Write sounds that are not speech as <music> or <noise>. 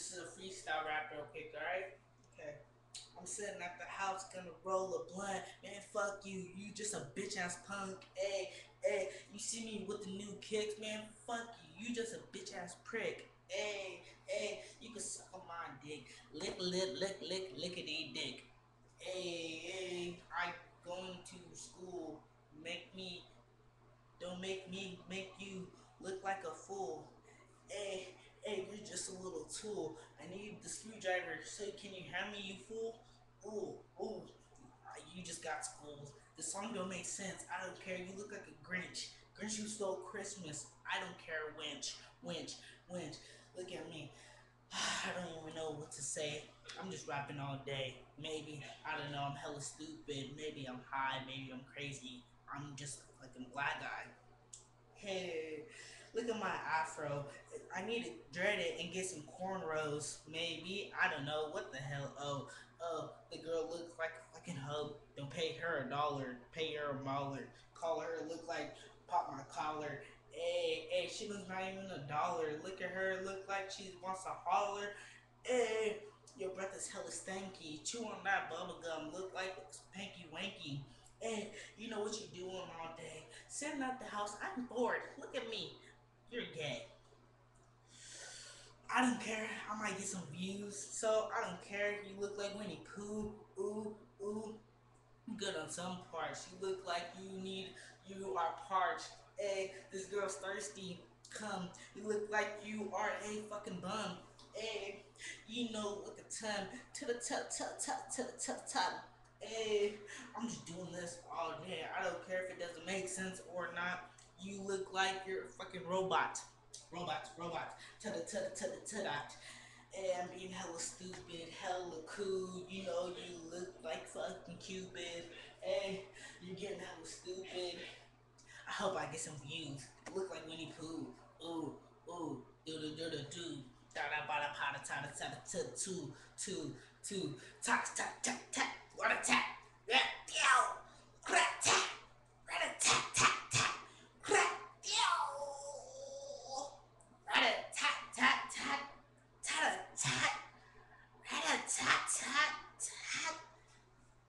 this is a freestyle rap real quick, alright? Okay. I'm sitting at the house gonna roll a blunt. Man, fuck you. You just a bitch ass punk. Hey, hey, you see me with the new kicks, man? Fuck you. You just a bitch ass prick. Hey, hey, you can suck on my dick. Lick, lick, lick, lick, lickety dick. Hey, hey, I going to school. Make me, don't make me make you look like a fool. Hey, hey, you're just a little tool. I need the screwdriver. So can you hand me, you fool? Ooh, ooh, uh, you just got schooled. The song don't make sense. I don't care. You look like a Grinch. Grinch, you stole Christmas. I don't care, winch, winch, winch. Look at me. <sighs> I don't even know what to say. I'm just rapping all day. Maybe, I don't know, I'm hella stupid. Maybe I'm high. Maybe I'm crazy. I'm just like a black guy. Hey, look at my afro. I need to dread it and get some cornrows. Maybe, I don't know. What the hell? Oh, oh, the girl looks like a fucking hoe. Don't pay her a dollar. Pay her a dollar. Call her look like pop my collar. Hey, hey, she looks not even a dollar. Look at her, look like she wants to holler. Hey, your breath is hella stanky. Chew on that bubble gum, look like panky wanky. Hey, you know what you're doing all day? Sitting at the house, I'm bored. Look at me. You're gay. I don't care. I might get some views. So I don't care. You look like Winnie Pooh. Ooh, ooh. Good on some parts. You look like you need, you are parched. Hey, this girl's thirsty. Come, you look like you are a fucking bum. Hey, you know, look at time to the top, top, top, to the top, top. Hey, I'm just doing this all day. I don't care if it doesn't make sense or not. You look like you're a fucking robot. To the, to the, to that. Hey, I'm being hella stupid, hella cool. You know, you look like fucking Cupid. Hey, you're getting hella stupid. I hope I get some views. Look like Winnie Pooh. Ooh, ooh, do do do do do. Da da ba da pa da ta da ta da ta two two two. Tax tack tack tack. What a. Yeah.